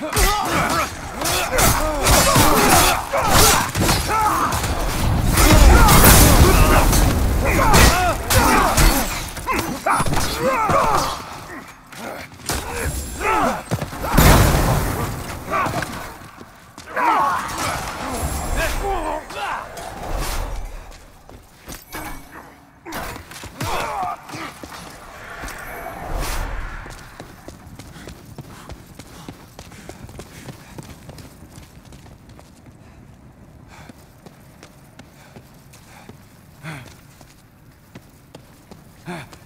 Uh -huh. Huh?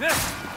Yes!